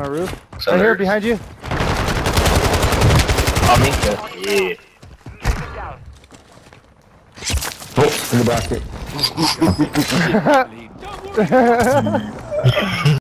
My roof. So right here, behind you. Oh, me? Yeah. Oh, in the basket.